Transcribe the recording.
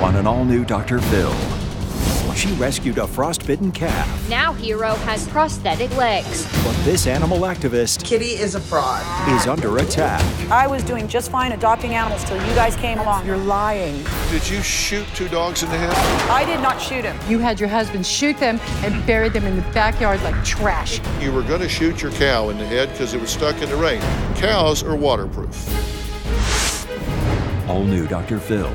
on an all new Dr. Phil. She rescued a frostbitten calf, Now Hero has prosthetic legs. but this animal activist Kitty is a fraud. is under attack. I was doing just fine adopting animals till you guys came along. You're lying. Did you shoot two dogs in the head? I did not shoot him. You had your husband shoot them and bury them in the backyard like trash. You were going to shoot your cow in the head because it was stuck in the rain. Cows are waterproof. All new Dr. Phil.